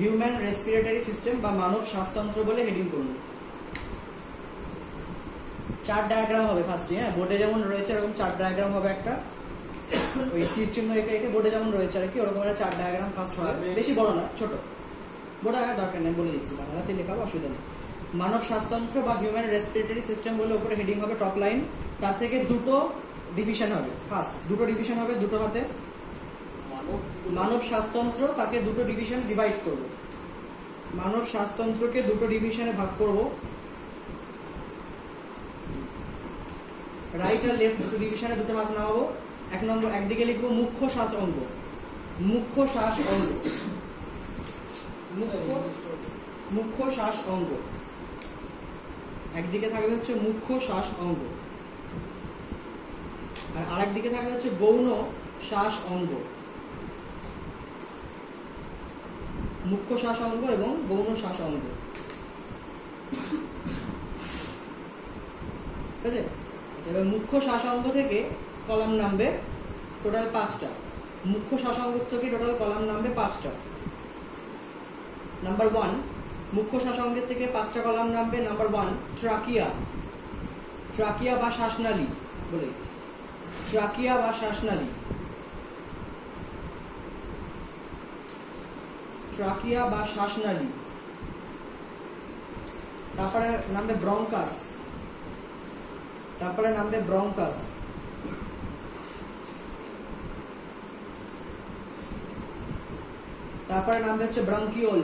Human respiratory system বা মানব শ্বাসতন্ত্র বলে heading করুন। চার ডায়াগ্রাম হবে ফার্স্টে হ্যাঁ? বোর্ডে যেমন রয়েছে এরকম চার ডায়াগ্রাম হবে একটা। ওই তীর চিহ্ন এঁকে এঁকে বোর্ডে যেমন রয়েছে আর কি ওরকম একটা চার ডায়াগ্রাম ফার্স্ট হবে। বেশি বড় না ছোট। বোর্ডে আগার দরকার নেই বলে দিচ্ছি বাংলাতে লেখাবো অসুবিধা নেই। মানব শ্বাসতন্ত্র বা হিউম্যান রেসপিরেটরি সিস্টেম বলে উপরে হেডিং হবে টপ লাইন তার থেকে দুটো ডিভিশন হবে ফার্স্ট দুটো ডিভিশন হবে দুটো হাতে। মানব শ্বাসতন্ত্র তাকে দুটো ডিভিশন ডিভাইড করব। মানব শ্বাসতন্ত্রকে দুটো ডিভিশনে ভাগ করব। রাইট আর লেফট দুটো ডিভিশনে দুটো হাত নামাবো। এক নম্বর, একদিকে লিখব মুখ্য শ্বাস অঙ্গ। মুখ্য শ্বাস অঙ্গ। মুখ্য শ্বাস অঙ্গ। একদিকে থাকবে হচ্ছে মুখ্য শ্বাস অঙ্গ। আর আরেক দিকে থাকবে হচ্ছে গৌণ শ্বাস অঙ্গ। মুখ্য শ্বাস অঙ্গ এবং গৌণ শ্বাস অঙ্গ ঠিক আচ্ছা, এবার মুখ্য শ্বাস অঙ্গ থেকে কলাম নামবে টোটাল পাঁচটা। মুখ্য শ্বাস অঙ্গ থেকে টোটাল কলাম নামবে পাঁচটা। নাম্বার ওয়ান মুখ্য শ্বাসঙ্গের থেকে পাঁচটা কলাম নামবে নাম্বার ওয়ান ট্রাকিয়া। ট্রাকিয়া বা শ্বাসনালী বলে ট্রাকিয়া বা শ্বাসনালী। ট্রাকিয়া বা শ্বাসনালী তারপরে নামবে ব্রঙ্কাস তারপরে নামবে ব্রঙ্কাস তারপরে নামবে হচ্ছে ব্রঙ্কিওল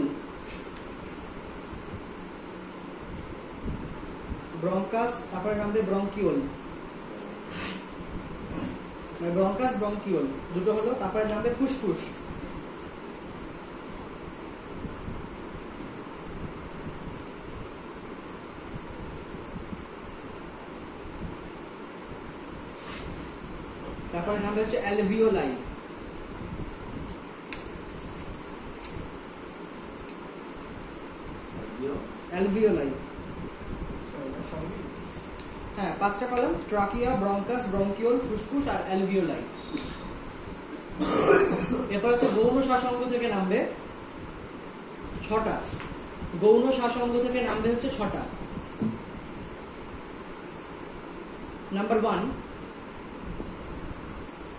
ব্রঙ্কাস তারপরে নামবে ব্রঙ্কিওল ব্রঙ্কাস ব্রঙ্কিওল দুটো হলো, তারপরে নামবে ফুসফুস। তারপরে নামবে হচ্ছে অ্যালভিওলাই। অ্যালভিওলাই। হ্যাঁ পাঁচটা কলম, ট্রাকিয়া, ব্রঙ্কাস, ব্রঙ্কিওল, ফুসফুস আর অ্যালভিওলাই। এরপর হচ্ছে গৌণ শ্বাসঙ্গ থেকে নামবে ছটা। গৌণ শ্বাসঙ্গ থেকে নামবে হচ্ছে ছটা। নাম্বার ওয়ান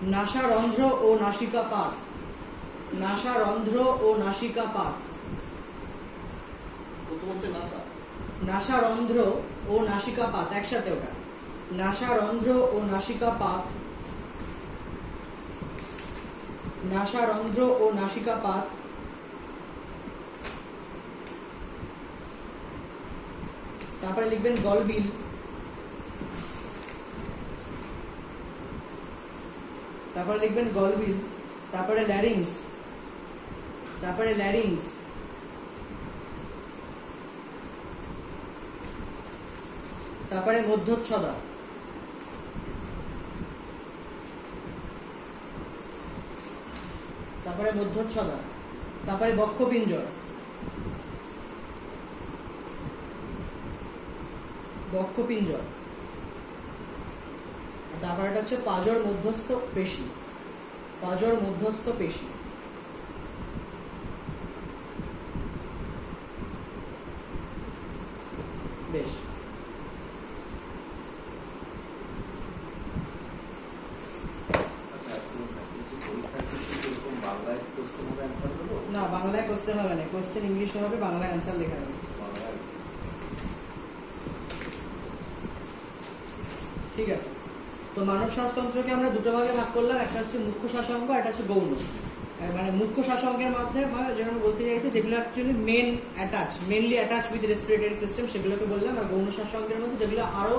নাসা রন্ধ্র ও নাসিকা পাত নাসা রন্ধ্র ও নাসিকা পাত নাসা। রন্ধ্র ও নাসিকা পাত একসাথে ওটা। নাসা রন্ধ্র ও নাসিকা পাত নাসা রন্ধ্র ও নাসিকা পাত তারপরে লিখবেন গলবিল। তারপরে লিখবেন গলবিল তারপরে ল্যারিংস তারপরে ল্যারিংস। তারপরে মধ্যচ্ছদা। তারপরে মধ্যচ্ছদা তারপরে বক্ষপিঞ্জর বক্ষপিঞ্জর এটা হচ্ছে পাজর মধ্যস্থ পেশি। পাজর মধ্যস্থ পেশি। বেশ। আচ্ছা না বাংলায় কোশ্চেন হবে না কোশ্চেন ইংলিশে হবে বাংলায় অ্যান্সার লেখা হবে বাংলায় ঠিক আছে তো মানব শ্বাসতন্ত্রকে আমরা দুটো ভাগে ভাগ করলাম, একটা হচ্ছে মুখ্য শাসঙ্গ একটা হচ্ছে গৌণ। মানে মুখ্য শাসঙ্গের মধ্যে মানে যেমন বলতে চাইছে যেগুলো actually main attach mainly attach with respiratory system সেগুলোকে বললাম আর গৌণ শ্বাসঙ্গের মধ্যে যেগুলো আরও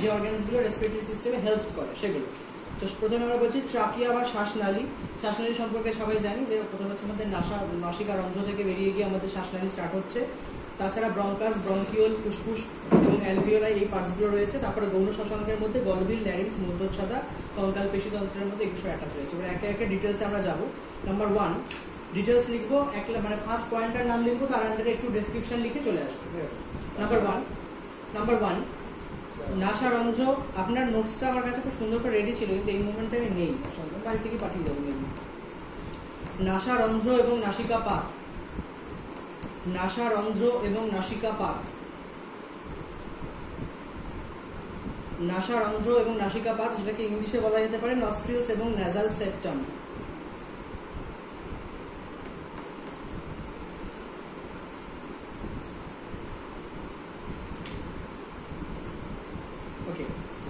যে অর্গানসগুলো রেসপিরেটরি সিস্টেমে হেল্প করে, সেগুলো। তো প্রথমে আমরা বলছি ট্রাকিয়া বা শ্বাসনালী। শ্বাসনালী সম্পর্কে সবাই জানি যে প্রথমে হচ্ছে আমাদের নাসা, নাসিকা রন্ধ্র থেকে বেরিয়ে গিয়ে আমাদের শ্বাসনালী স্টার্ট হচ্ছে। তাছাড়া ব্রঙ্কাস, ব্রঙ্কিওল, ফুসফুস এবং অ্যালভিওলাই এই পার্টসগুলো রয়েছে। তারপরে গৌণ শ্বাসঙ্গের মধ্যে গলবিল ল্যারিংস মধ্যচ্ছদা, কঙ্কাল পেশিতন্ত্রের মধ্যে এগুলো অ্যাটাচ রয়েছে। এবার একে একে ডিটেলসে আমরা যাব। নাম্বার ওয়ান ডিটেলস লিখব, এক মানে ফার্স্ট পয়েন্টের নাম লিখব, তার আন্ডারে একটু ডেসক্রিপশন লিখে চলে আসব। নাম্বার ওয়ান নাম্বার ওয়ান নাসা রন্ধ্র আপনার নোটসটা আমার কাছে খুব সুন্দর করে রেডি ছিল, কিন্তু এই মুভমেন্টে আমি নেই। বাড়ি থেকে পাঠিয়ে দেবো নাসা রন্ধ্র এবং নাসিকা পাত। নাসারন্ধ্র এবং নাসিকাপাত নাসারন্ধ্র এবং নাসিকাপাত যেটাকে ইংলিশে বলা যেতে পারে নস্ট্রিলস এবং ন্যাজাল সেপ্টাম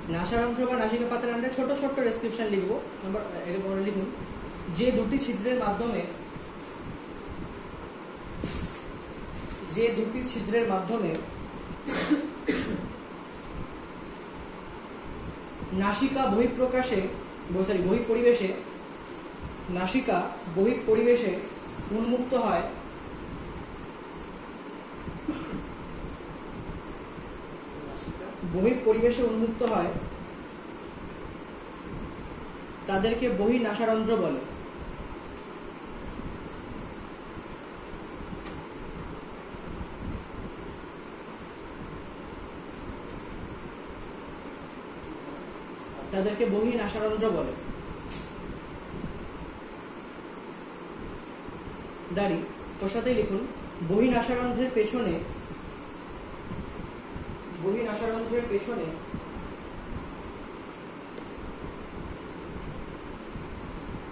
নাসারন্ধ্র বা নাসিকাপাতের আমরা ছোট ছোট ডেসক্রিপশন লিখব। নাম্বার লিখুন। যে দুটি ছিদ্রের মাধ্যমে যে দুটি ছিদ্রের মাধ্যমে নাসিকা বহিঃপ্রকাশে সরি বহিঃপরিবেশে, নাসিকা বহিঃপরিবেশে উন্মুক্ত হয়। বহিঃপরিবেশে উন্মুক্ত হয়। তাদেরকে বহি নাসারন্ধ্র বলে। তাদেরকে বহি নাসারন্ধ্র বলে। দাঁড়ি তোর সাথেই লিখুন বহি নাসারন্ধ্রের পেছনে বহি নাসারন্ধ্রের পেছনে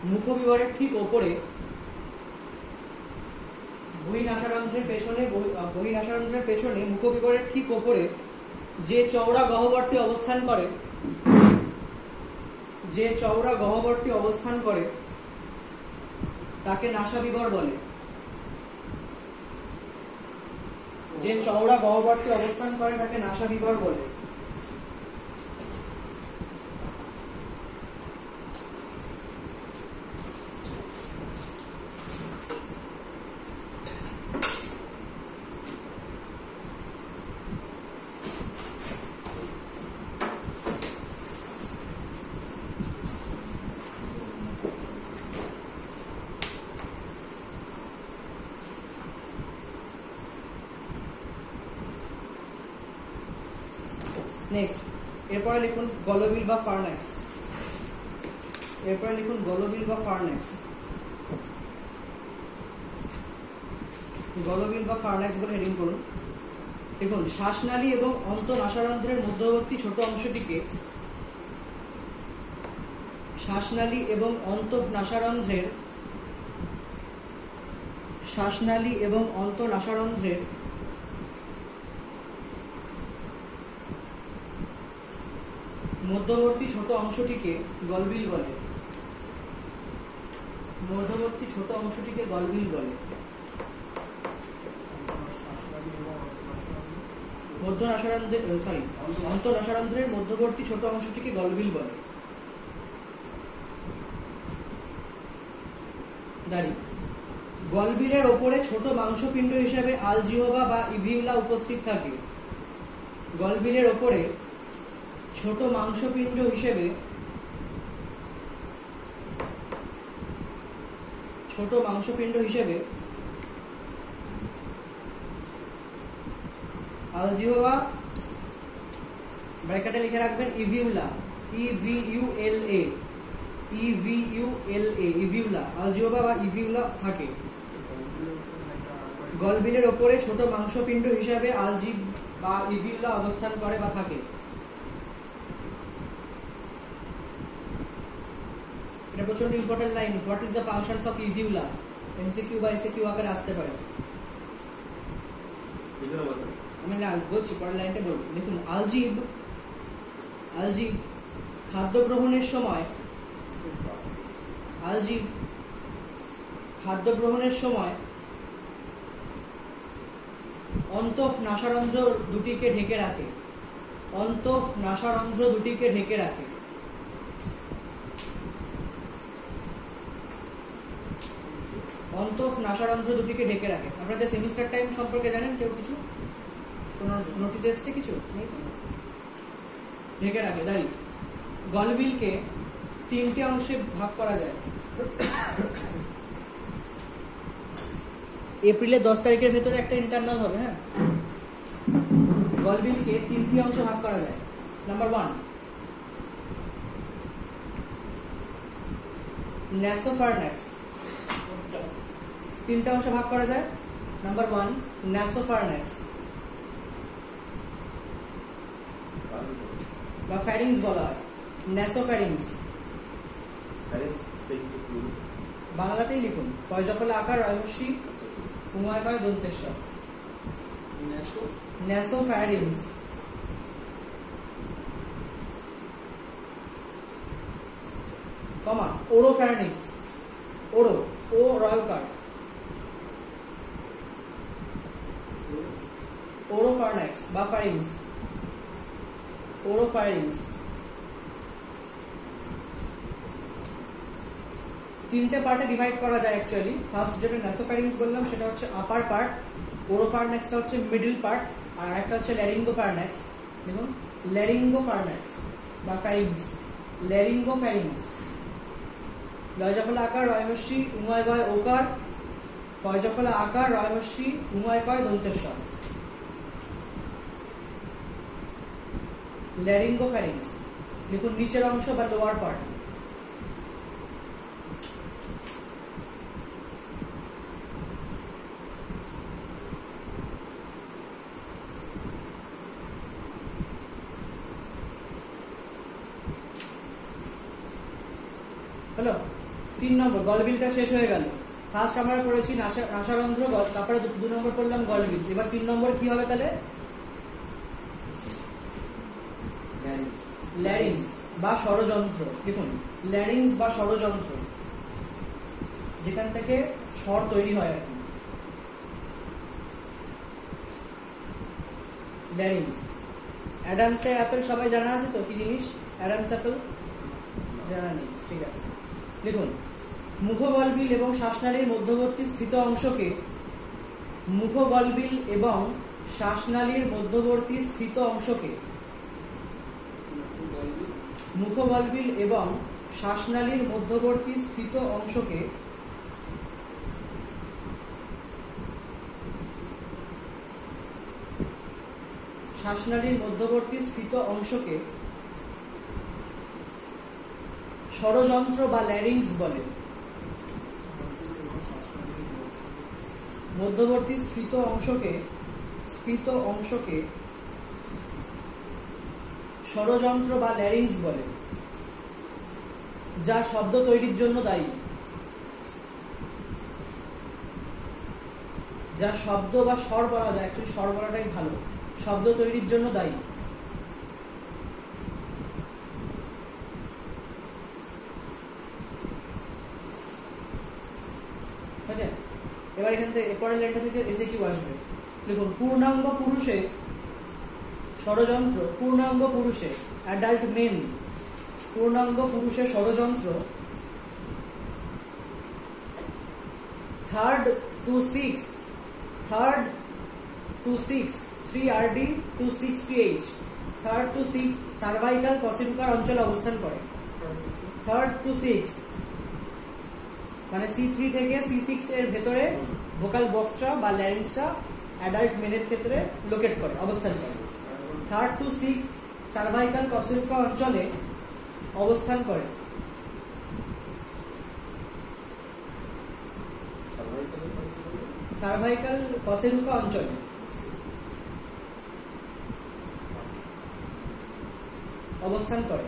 মুখবিবরের ঠিক ওপরে বহি নাসারন্ধ্রের পেছনে বহি- আহ, বহি নাসারন্ধ্রের পেছনে মুখবিবরের ঠিক ওপরে যে চওড়া গহ্বরটি অবস্থান করে যে চওড়া গহ্বরটি অবস্থান করে, তাকে নাসাবিবর বলে। যে চওড়া গহ্বরটি অবস্থান করে, তাকে নাসাবিবর বলে। নেক্সট এরপরে লিখুন গলবিল বা ফার্নেক্স এরপরে লিখুন গলবিল বা ফার্নেক্স গলবিল বা ফার্নেক্স বলে হেডিং করুন। দেখুন, শ্বাসনালী এবং অন্তনাসারন্ধ্রের মধ্যবর্তী ছোট অংশটিকে শ্বাসনালী এবং অন্তনাসারন্ধ্রের শ্বাসনালী এবং অন্তনাসারন্ধ্রের মধ্যবর্তী ছোট অংশটিকে গলবিল বলে। মধ্যবর্তী ছোট অংশটিকে গলবিল বলে। মধ্য সরি অন্ত মধ্যবর্তী ছোট অংশটিকে গলবিল বলে। দাঁড়ি। গলবিলের ওপরে ছোট মাংসপিণ্ড হিসেবে আলজিহোবা বা ইভিউলা উপস্থিত থাকে। গলবিলের ওপরে ছোট মাংসপিণ্ড হিসেবে ছোট মাংসপিণ্ড হিসেবে আলজিওয়া ব্র্যাকেটে লিখে রাখবেন uvula, E V U L A, E V U L A, uvula আলজিওবা বা ইভিউলা থাকে। গলবিলের ওপরে ছোট মাংসপিণ্ড হিসাবে আলজিব বা ইভিউলা অবস্থান করে বা থাকে এটা প্রচণ্ড important line what is the functions of uvula MCQ বা এসিকিউ আকারে আসতে পারে আমি না বলছি পরের লাইনটা বলব দেখুন আলজিব আলজিব খাদ্য গ্রহণের সময় আলজিব খাদ্য গ্রহণের সময় অন্তঃ নাসারন্ধ্র দুটিকে ঢেকে রাখে। অন্তঃ নাসারন্ধ্র দুটিকে ঢেকে রাখে। অন্তঃ নাসারন্ধ্র দুটিকে ঢেকে রাখে। আপনাদের সেমিস্টার টাইম সম্পর্কে জানেন কেউ কিছু? কোনো নোটিস এসছে কিছু? ঢেকে রাখে দাঁড়ি গলবিলকে তিনটে অংশে ভাগ করা যায়। এপ্রিলের দশ তারিখের ভেতরে একটা ইন্টারনাল হবে হ্যাঁ? গলবিলকে তিনটি অংশে ভাগ করা যায়। নাম্বার ওয়ান ন্যাসোফারন্যাক্স তিনটা অংশে ভাগ করা যায়। নাম্বার ওয়ান ন্যাসোফারনেক্স বা ফ্যারিংস বলা হয়। ন্যাসোফ্যারিংস বাংলাতেই লিখুন। ফয়জফলে আকার রহস্যি। উমায় কয় দন্তেশ্বর। Naso nasopharynx comma oropharynx oro ও রয়্যাল কার্ড ওরোফার্নেক্স বা ফারিংস ওরোফারিংস তিনটে পার্টে ডিভাইড করা যায় অ্যাকচুয়ালি ফার্স্ট যেটা ন্যাসোফারিংস বললাম, সেটা হচ্ছে আপার পার্ট ওরোফার্নেক্সটা হচ্ছে মিডল পার্ট আর একটা হচ্ছে ল্যারিঙ্গোফার্নেক্স দেখুন ল্যারিঙ্গোফার্নেক্স বা ফ্যারিংস ল্যারিঙ্গোফ্যারিংস লয়জাফলা আকার রয়মস্যি উময় গয় ওকার। ফয়জফলা আকার রয়মস্যি উময় কয় দন্তেশ্বর। ল্যারিঙ্গোফ্যারিংস লিখুন নিচের অংশ বা লোয়ার পার্ট হ্যালো, তিন নম্বর গলবিলটা শেষ হয়ে গেল। ফার্স্ট আমরা নাসা নাসারন্ধ্র তারপরে দু নম্বর করলাম গলবিল এবার তিন নম্বর কি হবে তাহলে? ল্যারিংস বা ষড়যন্ত্র দেখুন ল্যারিংস বা ষড়যন্ত্র। যেখান থেকে স্বর তৈরি হয় আর কি। ল্যারিংস অ্যাডামসের অ্যাপেল সবাই জানা আছে তো? কি জিনিস? Adam's apple? জানা নেই, ঠিক আছে। দেখুন মুখগলবিল এবং শ্বাসনালীর মধ্যবর্তী স্ফীত অংশকে মুখগলবিল এবং শ্বাসনালীর মধ্যবর্তী স্ফীত অংশকে মুখগলবিল এবং শ্বাসনালীর মধ্যবর্তী স্ফীত অংশকে শ্বাসনালীর মধ্যবর্তী স্ফীত অংশকে ষড়যন্ত্র বা ল্যারিংস বলে। মধ্যবর্তী স্ফীত অংশকে স্ফীত অংশকে ষড়যন্ত্র বা ল্যারিংস বলে, যা শব্দ তৈরির জন্য দায়ী। যা শব্দ বা স্বর বলা যায় অ্যাকচুয়ালি স্বর বলাটাই ভালো। শব্দ তৈরির জন্য দায়ী। এবার এখান থেকে এরপরের লাইনটা থেকে এসে কি আসবে। দেখুন পূর্ণাঙ্গ পুরুষে ষড়যন্ত্র, পূর্ণাঙ্গ পুরুষে অ্যাডাল্ট মেন পূর্ণাঙ্গ পুরুষের ষড়যন্ত্র। Third to six third to six three R D to six T H third to six cervical কসিরুকার অঞ্চলে অবস্থান করে। থার্ড টু সিক্স মানে সি থ্রি থেকে সি সিক্স এর ভেতরে ভোকাল বক্সটা বা ল্যারিংসটা অ্যাডাল্ট মেনের ক্ষেত্রে লোকেট করে, অবস্থান করে। থার্ড টু সিক্স সার্ভাইকাল কসিরুকা অঞ্চলে অবস্থান করে। সার্ভাইকাল কসেরুকা অঞ্চলে। অবস্থান করে।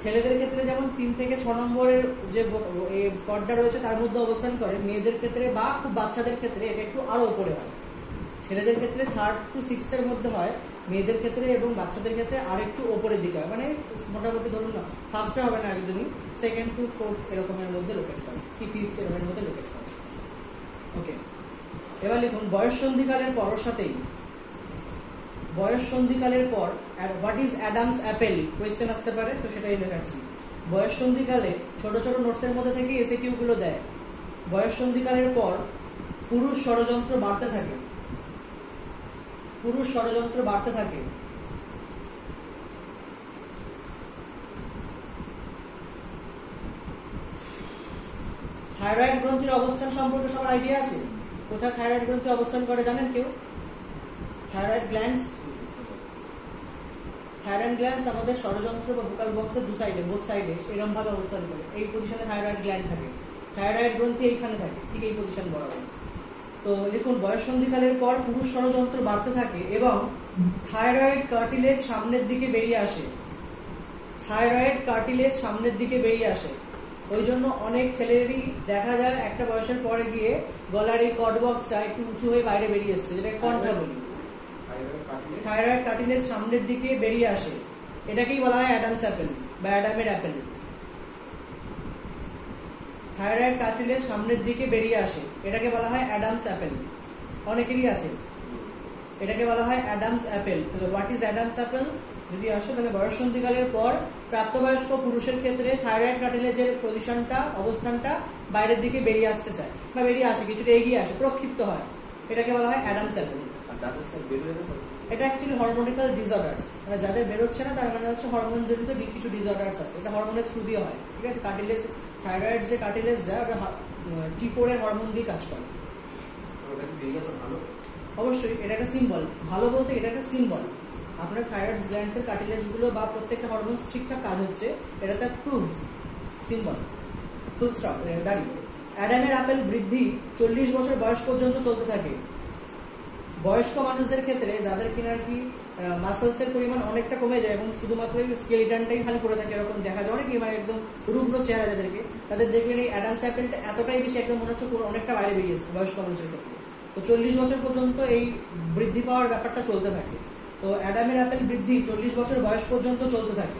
ছেলেদের ক্ষেত্রে যেমন তিন থেকে ছ নম্বরের যে পর্দা রয়েছে, তার মধ্যে অবস্থান করে। মেয়েদের ক্ষেত্রে বা খুব বাচ্চাদের ক্ষেত্রে এটা একটু আরও উপরে হয়। ছেলেদের ক্ষেত্রে থার্ড টু সিক্সথের মধ্যে হয়, মেয়েদের ক্ষেত্রে এবং বাচ্চাদের ক্ষেত্রে আর একটু ওপরের দিকে হয়। মানে মোটামুটি ধরুন না ফার্স্টে হবে না একদমই সেকেন্ড টু ফোর্থ এরকমের মধ্যে লোকেট করে, কি ফিফথ এরকমের মধ্যে লোকেট করে। ওকে এবার লিখুন, বয়স সন্ধিকালের পরের সাথেই, বয়স সন্ধিকালের পর what is Adam's apple question আসতে পারে, তো সেটাই দেখাচ্ছি। বয়স সন্ধিকালে, ছোট ছোট নোটসের মধ্যে থেকে এসে গুলো দেয়। বয়স সন্ধিকালের পর, পুরুষ ষড়যন্ত্র বাড়তে থাকে। পুরুষ ষড়যন্ত্র বাড়তে থাকে। থাইরয়েড গ্রন্থির অবস্থান সম্পর্কে সবার আইডিয়া আছে? কোথায় থাইরয়েড গ্রন্থি অবস্থান করে জানেন কেউ? Thyroid glands? থাইরয়েড গ্ল্যান্ডস আমাদের ষড়যন্ত্র বা ভোকাল বক্সের দু সাইডে, বোথ সাইডে এরকম ভাবে অবস্থান করে। এই পজিশনে থাইরয়েড গ্ল্যান্ড থাকে। থাইরয়েড গ্রন্থি এইখানে থাকে, ঠিক এই পজিশন বরাবর। তো দেখুন বয়স সন্ধিকালের পর পুরুষ ষড়যন্ত্র বাড়তে থাকে এবং থাইরয়েড কার্টিলেজ সামনের দিকে বেরিয়ে আসে। থাইরয়েড কার্টিলেজ সামনের দিকে বেরিয়ে আসে। ওই জন্য অনেক ছেলেরই দেখা যায় একটা বয়সের পরে গিয়ে গলার এই কট বক্সটা একটু উঁচু হয়ে বাইরে বেরিয়ে এসছে যেটা কন্ঠা বলি। থাইরয়েড কার্টিলেজ সামনের দিকে বেরিয়ে আসে। এটাকেই বলা হয় অ্যাডামস অ্যাপেল বা অ্যাডামের অ্যাপেল। থাইরয়েড কার্টিলেজ সামনের দিকে বেরিয়ে আসে। এটাকে বলা হয় অ্যাডামস অ্যাপেল। অনেকেরই আছে। এটাকে বলা হয় অ্যাডামস অ্যাপেল। তাহলে হোয়াট ইজ অ্যাডামস অ্যাপেল? যদি আসে তাহলে বয়সন্ধিকালের পর প্রাপ্তবয়স্ক পুরুষের ক্ষেত্রে থাইরয়েড কার্টিলেজের পজিশনটা অবস্থানটা বাইরের দিকে বেরিয়ে আসতে চায় বা বেরিয়ে আসে কিছুটা এগিয়ে আসে প্রক্ষিপ্ত হয়। এটাকে বলা হয় অ্যাডামস অ্যাপেল। এটা অ্যাকচুয়ালি হরমোনিক্যাল ডিসঅর্ডার্স মানে যাদের বেরোচ্ছে না তার মানে হচ্ছে হরমোন জনিত কিছু ডিসঅর্ডার্স আছে। এটা হরমোনের থ্রু দিয়ে হয়। ঠিক আছে? কার্টিলেজ থাইরয়েড যে কার্টিলেজটা ওটা টি ফোর এর হরমোন দিয়ে কাজ করে। অবশ্যই এটা একটা সিম্বল ভালো বলতে এটা একটা সিম্বল আপনার থাইরয়েড গ্ল্যান্ডস এর কার্টিলেজগুলো বা প্রত্যেকটা হরমোন ঠিকঠাক কাজ হচ্ছে এটা তার প্রুফ সিম্বল ফুল স্টপ দাঁড়িয়ে। অ্যাডামের আপেল বৃদ্ধি চল্লিশ বছর বয়স পর্যন্ত চলতে থাকে। বয়স্ক মানুষদের ক্ষেত্রে যাদের কিনা আর কি মাসেলস এর পরিমাণ অনেকটা কমে যায় এবং শুধুমাত্র স্কেলিটানটাই খালি পড়ে থাকে এরকম দেখা যায়। অনেকেই মানে একদম রুগ্ন চেহারা যাদেরকে, তাদের দেখবেন এই অ্যাডামস অ্যাপেলটা এতটাই বেশি একদম মনে হচ্ছে অনেকটা বাইরে বেরিয়ে এসছে বয়স্ক মানুষের ক্ষেত্রে। তো চল্লিশ বছর পর্যন্ত এই বৃদ্ধি পাওয়ার ব্যাপারটা চলতে থাকে। তো অ্যাডামের অ্যাপেল বৃদ্ধি চল্লিশ বছর বয়স পর্যন্ত চলতে থাকে।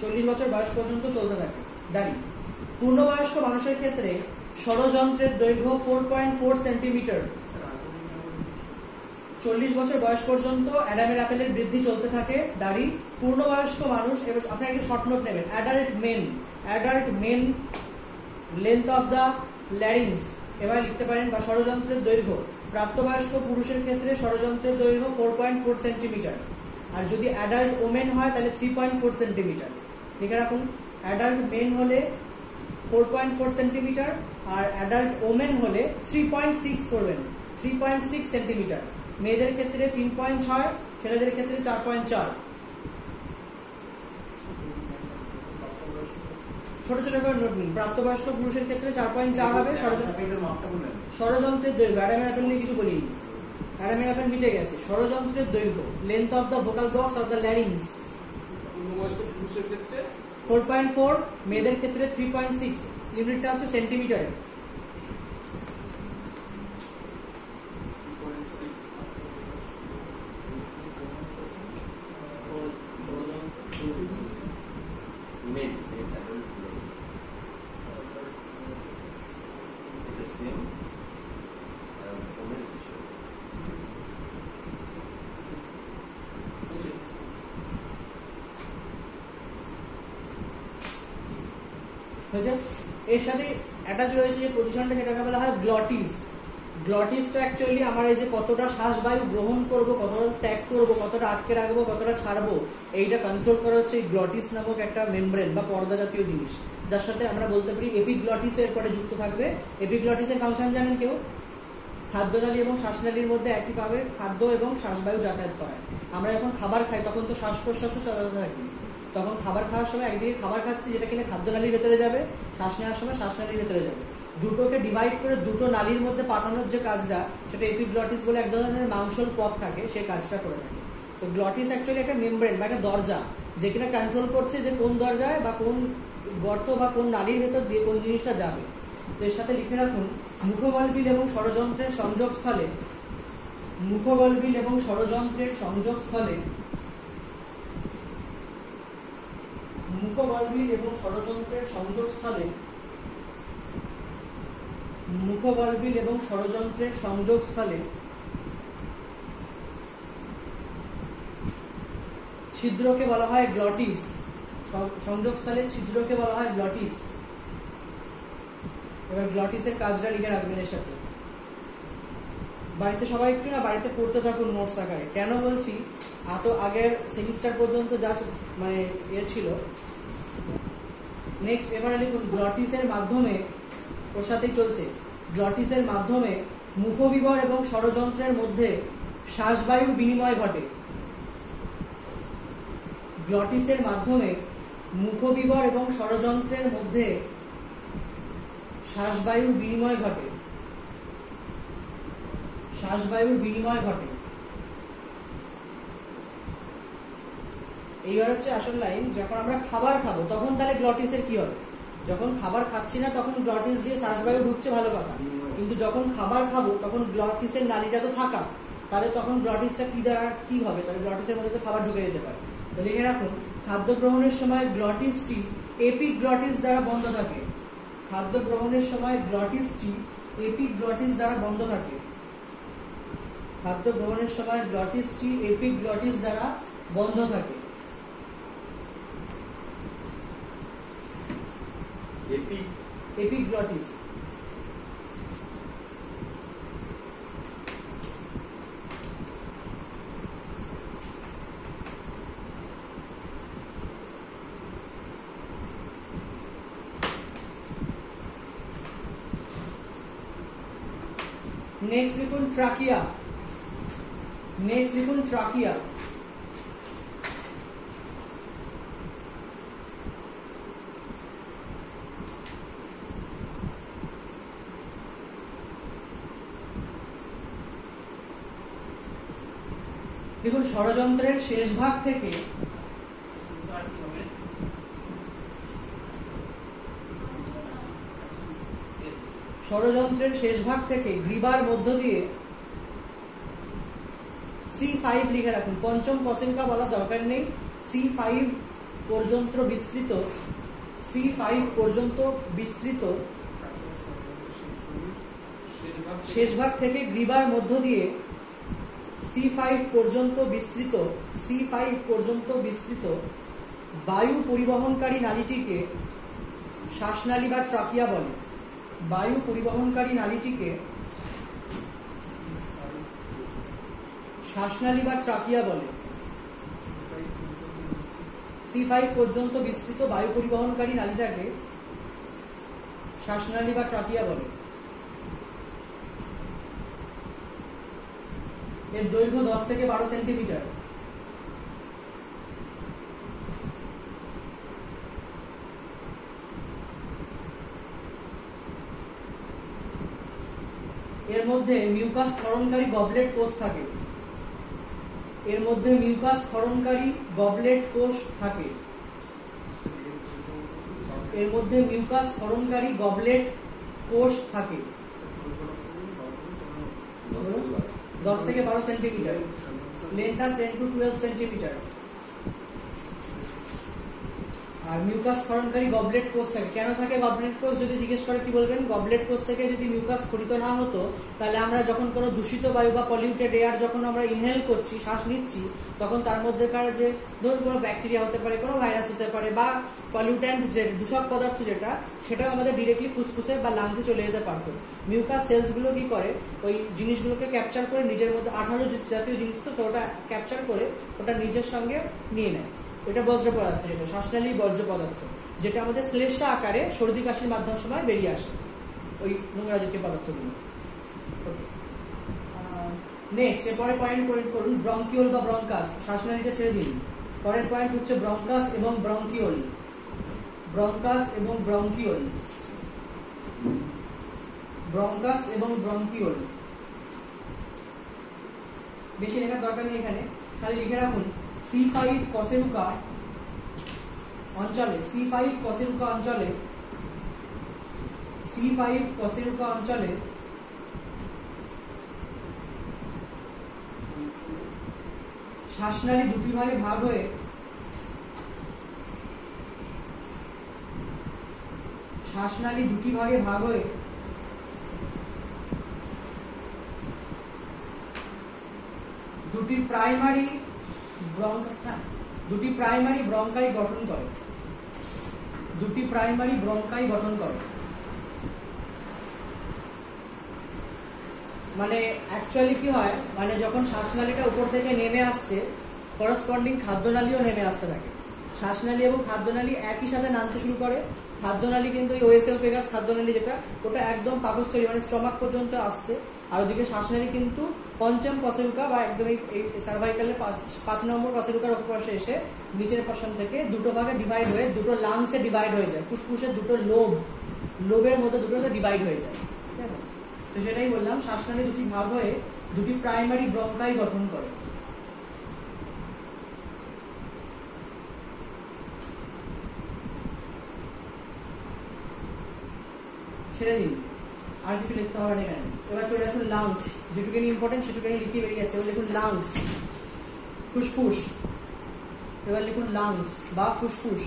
চল্লিশ বছর বয়স পর্যন্ত চলতে থাকে। দাঁড়ি। পূর্ণবয়স্ক মানুষের ক্ষেত্রে ষড়যন্ত্রের দৈর্ঘ্য ফোর পয়েন্ট ফোর সেন্টিমিটার চল্লিশ বছর বয়স পর্যন্ত অ্যাডামের আপেলের বৃদ্ধি চলতে থাকে, দাড়ি, পূর্ণবয়স্ক মানুষ, এবার আপনি একটা শর্ট নোট নেবেন। Adult men adult men length of the larynx এবার লিখতে পারেন বা ষড়যন্ত্রের দৈর্ঘ্য। প্রাপ্তবয়স্ক পুরুষের ক্ষেত্রে ষড়যন্ত্রের দৈর্ঘ্য ফোর পয়েন্ট ফোর সেন্টিমিটার আর যদি অ্যাডাল্ট ওমেন হয়, তাহলে থ্রি পয়েন্ট ফোর সেন্টিমিটার লিখে রাখুন অ্যাডাল্ট মেন হলে ফোর পয়েন্ট ফোর সেন্টিমিটার আর অ্যাডাল্ট ওমেন হলে থ্রি পয়েন্ট সিক্স করবেন। থ্রি পয়েন্ট সিক্স সেন্টিমিটার মেয়েদের ক্ষেত্রে তিন পয়েন্ট ছয় ছেলেদের ক্ষেত্রে চার পয়েন্ট চার। ছোট ছোট করে নোট নিন। প্রাপ্তবয়স্ক পুরুষের ক্ষেত্রে চার পয়েন্ট চার হবে ষড়যন্ত্রের দৈর্ঘ্য। অ্যাডামের অ্যাপেল নিয়ে কিছু বলিনি। অ্যাডামের অ্যাপেল মিটে গেছে। ষড়যন্ত্রের দৈর্ঘ্য। Length of the vocal box of the larynx পূর্ণবয়স্ক পুরুষের ক্ষেত্রে ফোর পয়েন্ট ফোর মেয়েদের ক্ষেত্রে থ্রি পয়েন্ট সিক্স ইউনিটটা হচ্ছে সেন্টিমিটারে মেন অ্যাডাল্ট মেন এটা সেম আর ওমেন বিষয় হয়েছে এর সাথে অ্যাটাচ রয়েছে পজিশনটা সেটাকে বলা হয় গ্লটিস। গ্লটিসটা অ্যাকচুয়ালি আমার এই যে কতটা শ্বাসবায়ু গ্রহণ করব, কতটা ত্যাগ করব, কতটা আটকে রাখব, কতটা ছাড়বো, এইটা কন্ট্রোল করা হচ্ছে এই গ্লটিস নামক একটা মেমব্রেন বা পর্দা জাতীয় জিনিস। যার সাথে আমরা বলতে পারি এপিগ্লটিস এর পরে যুক্ত থাকবে। ফাংশন জানেন কেউ? খাদ্যনালী এবং শ্বাসনালীর মধ্যে একইভাবে খাদ্য এবং শ্বাসবায়ু যাতায়াত করায়। আমরা যখন খাবার খাই, তখন তো শ্বাস প্রশ্বাসও চালাতে থাকি। তখন খাবার খাওয়ার সময় একদিকে খাবার খাচ্ছি, যেটা কিনা খাদ্যনালীর ভেতরে যাবে, শ্বাস নেওয়ার সময় শ্বাসনালীর ভেতরে যাবে। দুটোকে ডিভাইড করে দুটো নালীর মধ্যে পাঠানোর যে কাজটা, সেটা এপিগ্লটিস বলে এক ধরনের মাংসল পথ থাকে, সেই কাজটা করে থাকে। তো গ্লটিস অ্যাকচুয়ালি একটা মেমব্রেন বা একটা দরজা, যে কিনা কন্ট্রোল করছে যে কোন দরজায় বা কোন গর্ত বা কোন নালীর ভেতর দিয়ে কোন জিনিসটা যাবে। তো এর সাথে লিখে রাখুন, মুখগলবিল এবং ষড়যন্ত্রের সংযোগস্থলে, মুখগলবিল এবং ষড়যন্ত্রের সংযোগস্থলে, মুখগলবিল এবং ষড়যন্ত্রের সংযোগস্থলে মুখগলবিল এবং ষড়যন্ত্রের সংযোগস্থলে ছিদ্রকে বলা হয় গ্লটিস। সংযোগস্থলে ছিদ্রকে বলা হয় গ্লটিস। এবার গ্লটিসের কাজটা লিখে রাখবেন এর সাথে। বাড়িতে সবাই একটু না, বাড়িতে পড়তে থাকুন নোটস আকারে। কেন বলছি? এত আগের সেমিস্টার পর্যন্ত যা মানে ইয়ে ছিল। নেক্সট এবারে লিখুন, গ্লটিসের মাধ্যমে ওর সাথেই চলছে। গ্লটিসের মাধ্যমে মুখবিবর এবং ষড়যন্ত্রের মধ্যে শ্বাসবায়ুর বিনিময় ঘটে। গ্লটিসের মাধ্যমে মুখবিবর এবং ষড়যন্ত্রের মধ্যে শ্বাসবায়ুর বিনিময় ঘটে। শ্বাসবায়ুর বিনিময় ঘটে। এইবার হচ্ছে আসল লাইন যখন আমরা খাবার খাব, তখন তাহলে গ্লটিসের কি হবে? যখন খাবার খাচ্ছি না, তখন গ্লটিস দিয়ে শ্বাসবায়ু ঢুকছে ভালো কথা। কিন্তু যখন খাবার খাব, তখন গ্লটিসের নালীটা তো ফাঁকা। তাহলে তখন গ্লটিসটা কি দ্বারা, কি হবে? তাহলে গ্লটিসের মধ্যে তো খাবার ঢুকে যেতে পারে। তো লিখে রাখুন খাদ্য গ্রহণের সময় গ্লটিসটি এপিগ্লটিস দ্বারা বন্ধ থাকে। খাদ্য গ্রহণের সময় গ্লটিসটি এপিগ্লটিস দ্বারা বন্ধ থাকে। খাদ্য গ্রহণের সময় গ্লটিসটি এপিগ্লটিস দ্বারা বন্ধ থাকে। এপি এপিগ্লটিস নেক্সট লিখুন ট্রাকিয়া নেক্সট লিখুন ট্রাকিয়া দেখুন ষড়যন্ত্রের শেষ ভাগ থেকে ষড়যন্ত্রের শেষ ভাগ থেকে গ্রীবার মধ্য দিয়ে সি ফাইভ লিখে রাখুন। পঞ্চম কসেনকা বলা দরকার নেই। সি ফাইভ পর্যন্ত বিস্তৃত। সি ফাইভ পর্যন্ত বিস্তৃত। শেষ ভাগ থেকে গ্রীবার মধ্য দিয়ে সি ফাইভ পর্যন্ত বিস্তৃত সি ফাইভ পর্যন্ত বিস্তৃত বায়ু পরিবহনকারী নালীটিকে শ্বাসনালী বা ট্রাকিয়া বলে। বায়ু পরিবহনকারী নালীটিকে শ্বাসনালী বা ট্রাকিয়া বলে। সি ফাইভ পর্যন্ত বিস্তৃত বায়ু পরিবহনকারী নালীটাকে শ্বাসনালী বা ট্রাকিয়া বলে। এর দৈর্ঘ্য দশ থেকে বারো সেন্টিমিটার এর মধ্যে মিউকাস ক্ষরণকারী গবলেট কোষ থাকে এর মধ্যে মিউকাস ক্ষরণকারী গবলেট কোষ থাকে এর মধ্যে মিউকাস ক্ষরণকারী গবলেট কোষ থাকে দশ থেকে বারো। দশ থেকে বারো সেন্টিমিটার লেন্থ আর টেন টু টুয়েলভ সেন্টিমিটার আর মিউকাস ক্ষরণকারী গবলেট কোষ থাকে। কেন থাকে গবলেট কোষ? যদি জিজ্ঞেস করে, কি বলবেন? গবলেট কোষ থেকে যদি মিউকাস খরিত না হতো, তাহলে আমরা যখন কোনো দূষিত বায়ু বা পলিউটেড এয়ার যখন আমরা ইনহেল করছি, শ্বাস নিচ্ছি, তখন তার মধ্যেকার যে, ধরুন কোনো ব্যাকটেরিয়া হতে পারে, কোনো ভাইরাস হতে পারে, বা পলিউট্যান্ট যে, দূষক পদার্থ যেটা, সেটাও আমাদের ডিরেক্টলি ফুসফুসে বা লাংসে চলে যেতে পারতো। মিউকাস সেলসগুলো কি করে? ওই জিনিসগুলোকে ক্যাপচার করে নিজের মধ্যে, আঠারো জাতীয় জিনিস তো ওটা ক্যাপচার করে ওটা নিজের সঙ্গে নিয়ে নেয়। এটা বজ্র পদার্থ যেটা শ্বাসনালী বজ্র পদার্থ, যেটা আমাদের শ্লেষা আকারে সর্দি কাশির মাধ্যম সময় বেরিয়ে আসে, ওই নোংরা জাতীয় পদার্থগুলো। নেক্সট এরপরে পয়েন্ট পয়েন্ট করুন ব্রঙ্কিওল বা ব্রঙ্কাস শ্বাসনালীটা ছেড়ে দিন। পরের পয়েন্ট হচ্ছে ব্রঙ্কাস এবং ব্রঙ্কিওল ব্রঙ্কাস এবং ব্রঙ্কিওল ব্রঙ্কাস এবং ব্রঙ্কিওল বেশি লেখার দরকার নেই এখানে, খালি লিখে রাখুন। সি কসেরুকা অঞ্চলে সি ফাইভ কসেরুকা অঞ্চলে সি ফাইভ কসেরুকা অঞ্চলে শ্বাসনালী দুটি ভাগে ভাগ হয়ে শ্বাসনালী দুটি ভাগে ভাগ হয়ে দুটি প্রাইমারি দুটি প্রাইমারি ব্রঙ্কাই গঠন করে। দুটি প্রাইমারি ব্রঙ্কাই গঠন করে। মানে অ্যাকচুয়ালি কি হয় মানে যখন শ্বাসনালীটা উপর থেকে নেমে আসছে করসপন্ডিং খাদ্যনালীও নেমে আসতে থাকে। শ্বাসনালী এবং খাদ্যনালী একই সাথে নামতে শুরু করে। খাদ্যনালী কিন্তু ওই ওএসএল ফেগাস খাদ্যনালী যেটা, ওটা একদম পাকস্থলী মানে স্টমাক পর্যন্ত আসছে। আর ওদিকে শ্বাসনালী কিন্তু পঞ্চম কসেরুকা বা একদম এই সার্ভাইকালের পাঁচ নম্বর কসেরুকার ওপর এসে নিচের পশন থেকে দুটো ভাগে ডিভাইড হয়ে দুটো লাংসে ডিভাইড হয়ে যায়। ফুসফুসের দুটো লোভ লোভের মধ্যে দুটোতে ডিভাইড হয়ে যায়। তো সেটাই বললাম শ্বাসনালী দুটি ভাগ হয়ে দুটি প্রাইমারি ব্রঙ্কাই গঠন করে। ছেড়ে দিন আর কিছু লিখতে হবে না এখানে। এবার চলে আসুন লাংস যেটুকুনি ইম্পর্টেন্ট সেটুকুনি লিখে বেরিয়ে আছে লিখুন লাংস ফুসফুস। এবার লিখুন লাংস বা ফুসফুস।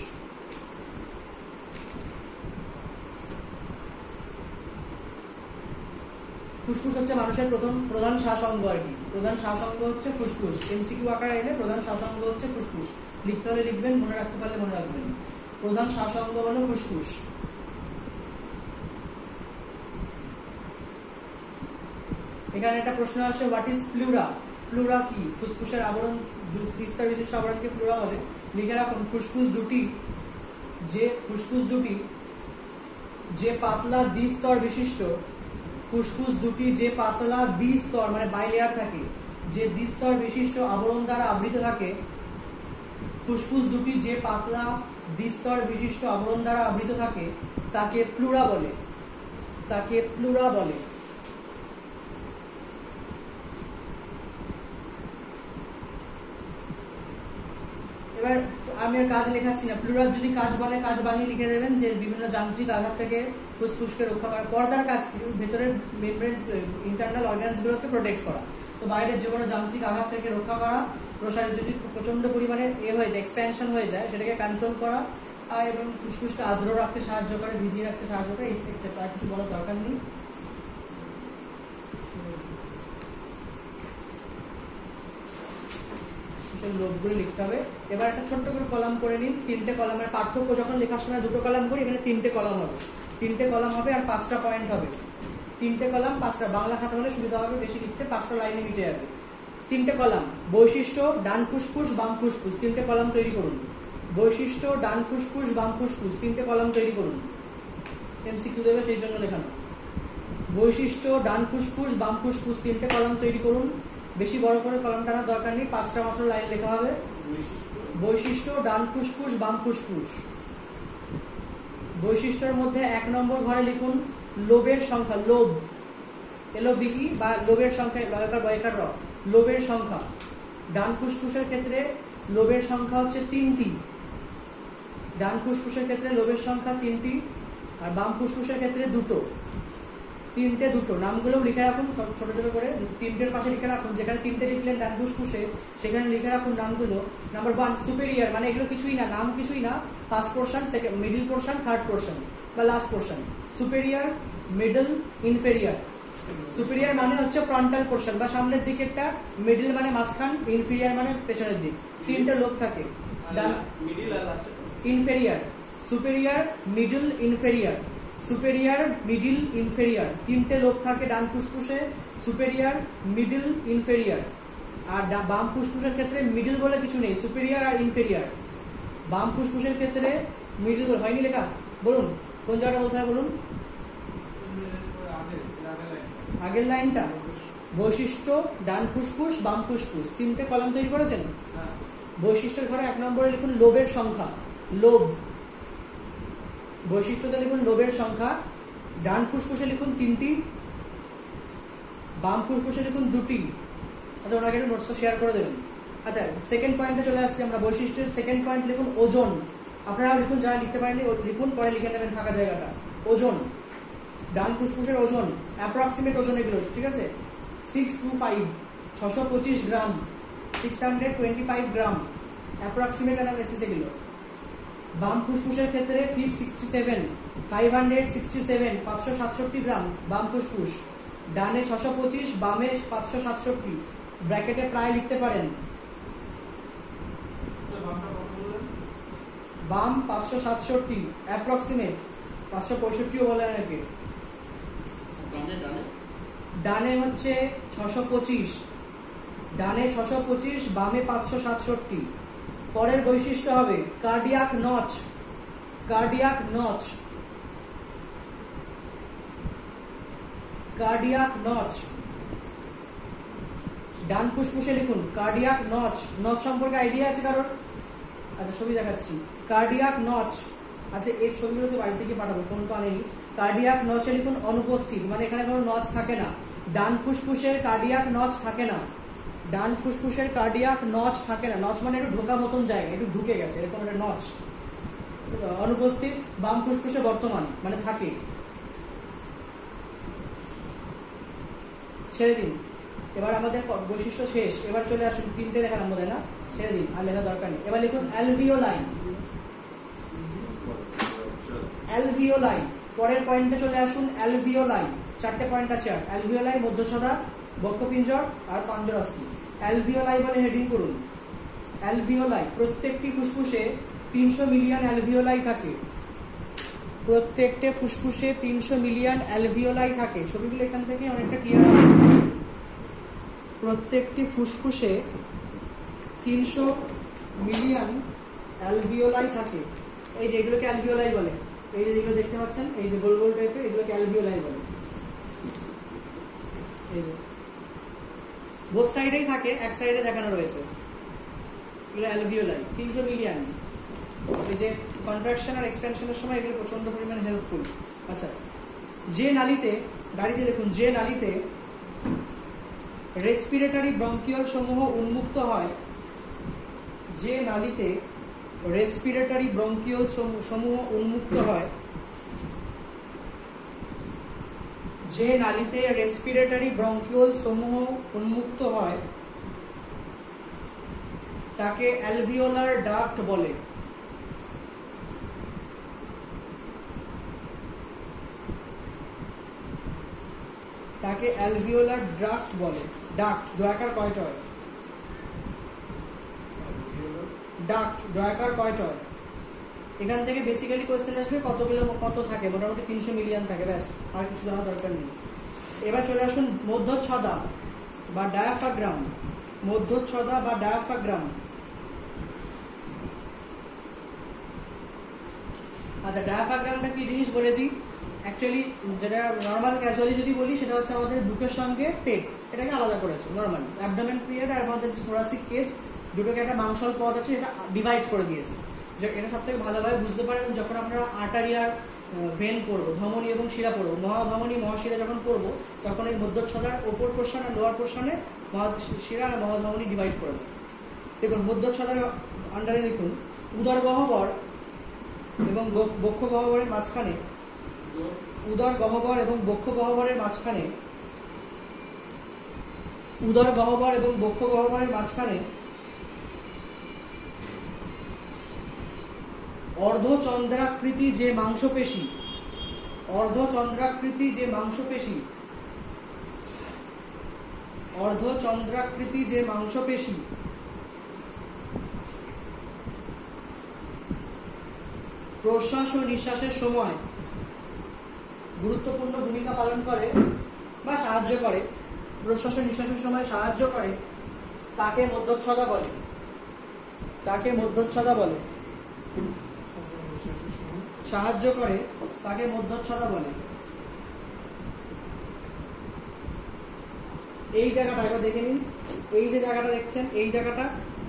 ফুসফুস হচ্ছে মানুষের প্রথম, প্রধান শ্বাসঙ্গ আর কি। প্রধান শ্বাসঙ্গ হচ্ছে ফুসফুস। এমসিকিউ আকারে এলে প্রধান শ্বাসঙ্গ হচ্ছে ফুসফুস। লিখতে হলে লিখবেন, মনে রাখতে পারলে মনে রাখবেন। প্রধান শ্বাসঙ্গ হলো ফুসফুস। এখানে একটা প্রশ্ন আসে হোয়াট ইজ প্লুরা প্লুরা কি? ফুসফুসের আবরণ বিশিষ্ট আবরণকে প্লুরা বলে লিখে রাখুন, ফুসফুস দুটি, যে ফুসফুস দুটি, যে পাতলা দ্বিস্তর বিশিষ্ট, ফুসফুস দুটি যে পাতলা দ্বিস্তর মানে বাইলেয়ার থাকে, যে দ্বিস্তর বিশিষ্ট আবরণ দ্বারা আবৃত থাকে, ফুসফুস দুটি যে পাতলা দ্বিস্তর বিশিষ্ট আবরণ দ্বারা আবৃত থাকে, তাকে প্লুরা বলে, তাকে প্লুরা বলে। এবার আমি আর কাজ লেখাচ্ছি না। প্লুরাল যদি কাজ বলে, কাজ বানিয়ে লিখে দেবেন যে বিভিন্ন যান্ত্রিক আঘাত থেকে ফুসফুসকে রক্ষা করা পর্দার কাজ ভেতরের মেমব্রেন ইন্টারনাল অর্গানস গুলোকে প্রোটেক্ট করা। তো বাইরের যে কোনো যান্ত্রিক আঘাত থেকে রক্ষা করা, প্রসারিত যদি প্রচণ্ড পরিমাণে এ হয়ে যায় এক্সপ্যানশন হয়ে যায়, সেটাকে কন্ট্রোল করা এবং ফুসফুসকে আর্দ্র রাখতে সাহায্য করে, ভিজিয়ে রাখতে সাহায্য করে এক্সেট্রা কিছু বলার দরকার নেই। সেই লোকগুলো লিখতে হবে। এবার একটা ছোট্ট করে কলাম করে নিন। তিনটে কলামের পার্থক্য যখন লেখার সময় দুটো কলাম করি, এখানে তিনটে কলাম হবে। তিনটে কলাম হবে আর পাঁচটা পয়েন্ট হবে। তিনটে কলাম, পাঁচটা। বাংলা খাতা হলে সুবিধা হবে বেশি লিখতে, পাঁচটা লাইনে মিটে যাবে। তিনটে কলাম, বৈশিষ্ট্য, ডান ফুসফুস, বাম ফুসফুস, তিনটে কলাম তৈরি করুন। বৈশিষ্ট্য, ডান ফুসফুস, বাম ফুসফুস, তিনটে কলাম তৈরি করুন। এমসিকিউ দেবে, সেই জন্য লেখানো। বৈশিষ্ট্য, ডান ফুসফুস, বাম ফুসফুস, তিনটে কলাম তৈরি করুন। বেশি বড় করে কলম টানার দরকার নেই পাঁচটা মাত্র লাইন লেখা হবে। বৈশিষ্ট্য? ডান ফুসফুস বাম ফুসফুস। বৈশিষ্ট্যের মধ্যে এক নম্বর ঘরে লিখুন লোভের সংখ্যা লোভ এলো বিই বা লোভের সংখ্যা লয়কার বয়কার র। লোবের সংখ্যা। ডান ফুসফুসের ক্ষেত্রে লোভের সংখ্যা হচ্ছে তিনটি। ডান ফুসফুসের ক্ষেত্রে লোভের সংখ্যা তিনটি আর বাম ফুসফুসের ক্ষেত্রে দুটো। তিনটে দুটো নামগুলো লিখে রাখুন ছোট ছোট করে। তিনটের পাশে লিখে রাখুন যেখানে তিনটে লিখলেন ডান ফুসফুসে সেখানে লিখে রাখুন নামগুলো। নাম্বার ওয়ান সুপেরিয়ার মানে এগুলো কিছুই না নাম কিছুই না। First portion second middle portion third portion বা last portion superior middle inferior superior মানে হচ্ছে ফ্রন্টাল পোর্শন বা সামনের দিকেরটা মিডল মানে মাঝখান ইনফেরিয়ার মানে পেছনের দিক। তিনটে লোক থাকে। মিডিল আর লাস্টে inferior superior middle inferior superior middle inferior তিনটে লোক থাকে ডান ফুসফুসে সুপেরিয়ার মিডিল ইনফেরিয়ার আর বাম ফুসফুসের ক্ষেত্রে মিডিল বলে কিছু নেই সুপেরিয়ার আর ইনফেরিয়ার বাম ফুসফুসের ক্ষেত্রে মিডল হয়নি লেখা? বলুন কোন জায়গাটা বলতে হয় বলুন? আগের লাইনটা। বৈশিষ্ট্য ডান ফুসফুস বাম ফুসফুস। তিনটে কলাম তৈরি করেছেন? হ্যাঁ। বৈশিষ্ট্যের ঘরে এক নম্বরে লিখুন লোভের সংখ্যা। লোভ বৈশিষ্ট্যতে লিখুন লোভের সংখ্যা, ডান ফুসফুসে লিখুন তিনটি, বাম ফুসফুসে লিখুন দুটি। আচ্ছা ওনাকে একটু নোটসটা শেয়ার করে দেবেন। আচ্ছা সেকেন্ড পয়েন্টে চলে আসছি আমরা, বৈশিষ্ট্যের সেকেন্ড পয়েন্ট লিখুন ওজন। আপনারা লিখুন, যারা লিখতে পারেননি লিখুন, পরে লিখে নেবেন ফাঁকা জায়গাটা। ওজন। ডান ফুসফুসের ওজন অ্যাপ্রক্সিমেট ওজন এগুলো, ঠিক আছে? সিক্স টু ফাইভ ছশো পঁচিশ gram six hundred twenty five gram approximate analysis এগুলো। বাম ফুসফুসের ক্ষেত্রে five sixty seven five hundred sixty seven পাঁচশো সাতষট্টি গ্রাম বাম ফুসফুস। ডানে ছশো পঁচিশ বামে পাঁচশো সাতষট্টি। ব্র্যাকেটে প্রায় লিখতে পারেন। বাম পাঁচশো সাতষট্টি অ্যাপ্রক্সিমেট। পাঁচশো পঁয়ষট্টিও বলে অনেকে ডানে হচ্ছে ছশো পঁচিশ। ডানে ছশো পঁচিশ বামে পাঁচশো সাতষট্টি। পরের বৈশিষ্ট্য হবে cardiac notch cardiac notch cardiac notch ডান ফুসফুসে লিখুন কার্ডিয়াক নচ নচ সম্পর্কে আইডিয়া আছে কারোর? আচ্ছা ছবি দেখাচ্ছি। কার্ডিয়াক নচ আচ্ছা এর ছবিগুলো তো বাড়ি থেকে পাঠাবো ফোন তো আনেনি কার্ডিয়াক নচে লিখুন অনুপস্থিত মানে এখানে কোনো নচ থাকে না। ডান ফুসফুসের কার্ডিয়াক নচ থাকে না। ডান ফুসফুসের কার্ডিয়াক নচ থাকে না নচ মানে একটু ঢোকা মতন জায়গা, একটু ঢুকে গেছে, এরকম একটা নচ অনুপস্থিত, বাম ফুসফুসে বর্তমান মানে থাকে। ছেড়ে দিন। এবার আমাদের বৈশিষ্ট্য শেষ। এবার চলে আসুন, তিনটে দেখালাম বোধ না? ছেড়ে দিন, আর লেখা দরকার নেই। এবার লিখুন অ্যালভিওলাই অ্যালভিওলাই পরের পয়েন্টে চলে আসুন অ্যালভিওলাই চারটে পয়েন্ট আছে আর। অ্যালভিওলাই মধ্যছদা বক্ষপিঞ্জর আর পাঞ্জরাস্থি অ্যালভিওলাই বলে হেডিং করুন। অ্যালভিওলাই, প্রত্যেকটি ফুসফুসে তিনশো মিলিয়ন অ্যালভিওলাই থাকে। প্রত্যেকটা ফুসফুসে তিনশো মিলিয়ন অ্যালভিওলাই থাকে। ছবিগুলো এখান থেকে অনেকটা ক্লিয়ার হবে প্রত্যেকটি ফুসফুসে তিনশো মিলিয়ন অ্যালভিওলাই থাকে। এই যে এগুলোকে অ্যালভিওলাই বলে। এই যে যেগুলো দেখতে পাচ্ছেন, এই যে গোল গোল টাইপের এগুলোকে অ্যালভিওলাই বলে। এই যে। বোথ সাইডেই থাকে, এক সাইডে দেখানো রয়েছে। এগুলো অ্যালভিওলাই তিনশো মিলিয়ন। এই যে কন্ট্রাকশন আর এক্সপেনশনের সময় এগুলো প্রচণ্ড পরিমাণে হেল্পফুল আচ্ছা যে নালিতে, গাড়িতে দেখুন, যে নালিতে রেসপিরেটরি ব্রঙ্কিওল সমূহ উন্মুক্ত হয়, যে নালিতে রেসপিরেটরি ব্রঙ্কিওল সমূহ উন্মুক্ত হয় যে নালীতে রেসপিরেটরি ব্রঙ্কিওল সমূহ উন্মুক্ত হয় তাকে অ্যালভিওলার ডাক্ট বলে। তাকে অ্যালভিওলার ডাক্ট বলে। ডাক্ট ডয়াকার কয়টা হয় ডাক্ট ডয়াকার কয়টা হয় এখান থেকে বেসিক্যালি কোয়েশ্চেন আসবে কতগুলো কত থাকে? মোটামুটি তিনশো মিলিয়ন থাকে, ব্যাস। আর কিছু জানা দরকার নেই। এবার চলে আসুন মধ্যচ্ছদা বা ডায়াফাগ্রাম মধ্যচ্ছদা বা ডায়াফাগ্রাম আচ্ছা ডায়াফাগ্রামটা কি জিনিস বলে দিই? অ্যাকচুয়ালি যেটা নর্মাল ক্যাজুয়ালি যদি বলি, সেটা হচ্ছে আমাদের বুকের সঙ্গে পেট। এটাকে আলাদা করেছে নর্মাল অ্যাবডোমেন পিরিয়ড আর আমাদের থোরাসিক কেজ দুটোকে একটা মাংসল পথ আছে, এটা ডিভাইড করে দিয়েছে। এটা সব থেকে ভালোভাবে বুঝতে পারবেন যখন আপনারা আটারিয়ার ভেন করব ধমনী এবং শিরা পড়ব মহাধমনী মহাশিরা যখন পড়ব তখন এই মধ্যচ্ছদার ওপর পোর্শন আর লোয়ার পোর্শনে মহাশিরা আর মহাধমনী ডিভাইড করে দেয় দেখুন, মধ্যচ্ছদার আন্ডারে লিখুন, উদর গহ্বর এবং বক্ষ গহ্বরের মাঝখানে, উদর গহ্বর এবং বক্ষ গহ্বরের মাঝখানে, উদর গহ্বর এবং বক্ষ গহ্বরের মাঝখানে অর্ধচন্দ্রাকৃতি যে মাংসপেশি। অর্ধচন্দ্রাকৃতি যে মাংসপেশি। অর্ধচন্দ্রাকৃতি যে মাংসপেশি। প্রশ্বাস ও নিঃশ্বাসের সময় গুরুত্বপূর্ণ ভূমিকা পালন করে বা সাহায্য করে। প্রশ্বাস ও নিঃশ্বাসের সময় সাহায্য করে, তাকে মধ্যচ্ছদা বলে। তাকে মধ্যচ্ছদা বলে। সাহায্য করে, তাকে মধ্যচ্ছদা বলে। এই জায়গাটা একবার দেখে নিন। এই যে জায়গাটা দেখছেন, এই জায়গাটা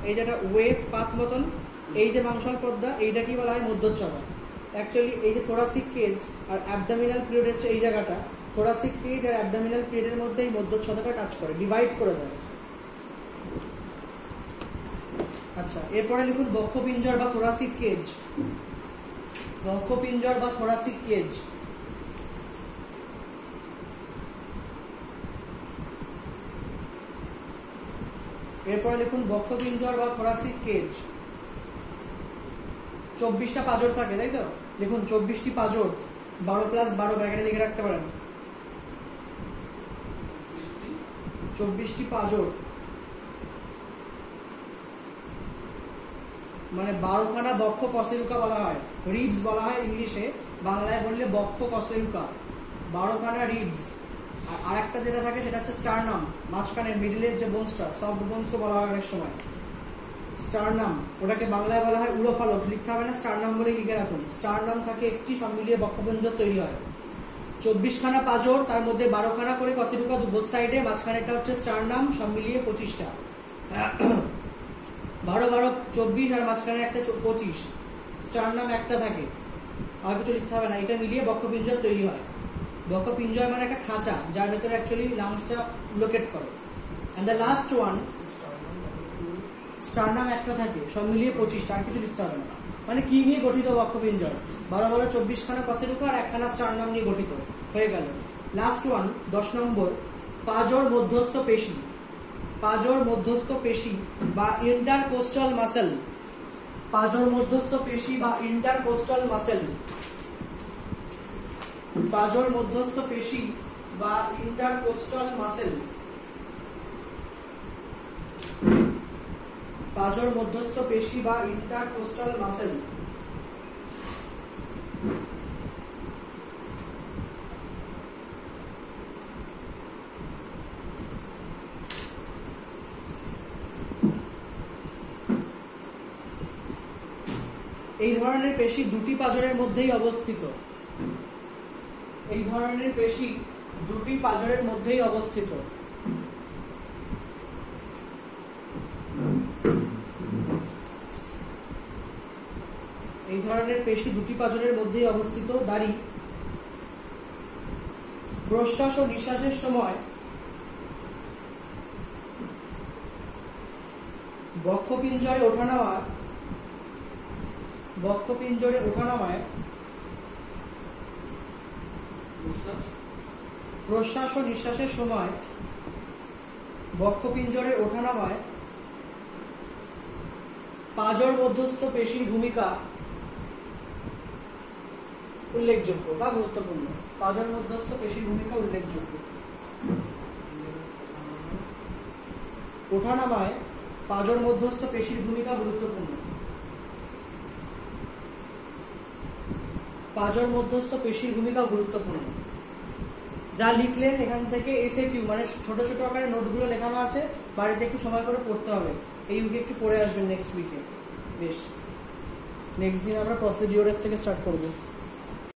এই জায়গাটা ওয়েব পাত মতন, এই যে মাংসল পদ্মা, এইটা কি বলা হয়? মধ্যচ্ছদা অ্যাকচুয়ালি এই যে থোরাসিক কেজ আর অ্যাবডামিনাল পিরিয়ড হচ্ছে এই জায়গাটা। থোরাসিক কেজ আর অ্যাবডামিনাল পিরিয়ডের মধ্যে এই মধ্যচ্ছদাটা কাজ করে ডিভাইড করে দেয়। আচ্ছা এরপরে লিখুন বক্ষপিঞ্জর বা থোরাসিক কেজ বক্ষপিঞ্জর বা থোরাসিক কেজ। এরপরে লিখুন বক্ষপিঞ্জর বা থোরাসিক কেজ। চব্বিশটা পাজর থাকে, তাই তো? লিখুন চব্বিশটি পাজর, বারো প্লাস বারো ব্র্যাকেটে লিখে রাখতে পারেন। চব্বিশটি পাজর। মানে বারোখানা বক্ষ কশেরুকা বলা হয়। রিবস বলা হয় ইংলিশে, বাংলায় বললে বক্ষ কশেরুকা বারোখানা রিবস আর আরেকটা যেটা থাকে সেটা হচ্ছে স্টারনাম। মাঝখানের, মিডিলের যে বোনসটা সফট বোনসও বলা হয় অনেক সময়। স্টারনাম, ওটাকে বাংলায় বলা হয় উড়োফলক লিখতে হবে না, স্টারনাম বলে লিখে রাখুন। স্টারনাম থাকে একটি সব মিলিয়ে বক্ষপঞ্জর তৈরি হয়। চব্বিশখানা পাজর, তার মধ্যে বারোখানা করে কসিরুকা দু সাইডে মাঝখানেটা হচ্ছে স্টারনাম সব মিলিয়ে পঁচিশটা। বারো বারো চব্বিশ আর মাঝখানে একটা পঁচিশ। স্টারনাম একটা থাকে। আর কিছু লিখতে হবে না, এটা মিলিয়ে বক্ষপিঞ্জর তৈরি হয়। বক্ষপিঞ্জর মানে একটা খাঁচা, যার ভেতরে অ্যাকচুয়ালি লাংসটা লোকেট করে। And the last one star নাম একটা থাকে, সব মিলিয়ে পঁচিশটা, আর কিছু লিখতে হবে না। মানে কি নিয়ে গঠিত বক্ষপিঞ্জর বারো বারো চব্বিশখানা কসেরুকা আর একখানা স্টার নাম নিয়ে গঠিত। হয়ে গেল। লাস্ট ওয়ান দশ নম্বর, পাজর মধ্যস্থ পেশি। পাজর মধ্যস্থ পেশি বা ইন্টার ইন্টারকোস্টাল মাসেল। পাজর মধ্যস্থ পেশি বা ইন্টার ইন্টারকোস্টাল মাসেল। পাজর মধ্যস্থ পেশি বা ইন্টারকোস্টাল মাসেল। পাজর মধ্যস্থ পেশি বা ইন্টার ইন্টারকোস্টাল মাসেল। এই ধরনের পেশি দুটি পাজরের মধ্যেই অবস্থিত। এই ধরনের পেশি দুটি পাজরের মধ্যেই অবস্থিত। এই ধরনের পেশি দুটি পাজরের মধ্যেই অবস্থিত। দাড়ি। প্রশ্বাস ও নিঃশ্বাসের সময় বক্ষপিঞ্জয় বক্ষপিঞ্জরে ওঠানামা বক্ষপিঞ্জরে ওঠানামায় প্রশ্বাস ও নিঃশ্বাসের সময় বক্ষপিঞ্জরে ওঠানামায়, পাজর মধ্যস্থ পেশির ভূমিকা, উল্লেখযোগ্য বা গুরুত্বপূর্ণ। পাজর মধ্যস্থ পেশির ভূমিকা উল্লেখযোগ্য। ওঠানামায় পাজর মধ্যস্থ পেশির ভূমিকা গুরুত্বপূর্ণ। পাজর মধ্যস্থ পেশির ভূমিকা গুরুত্বপূর্ণ। যা লিখলেন এখান থেকে এসে কিউ মানে ছোট ছোট আকারে নোটগুলো লেখানো আছে। বাড়িতে একটু সময় করে পড়তে হবে। এই উইকে একটু পড়ে আসবেন নেক্সট উইকে বেশ। নেক্সট দিন আমরা প্রসিডিওরের থেকে স্টার্ট করব।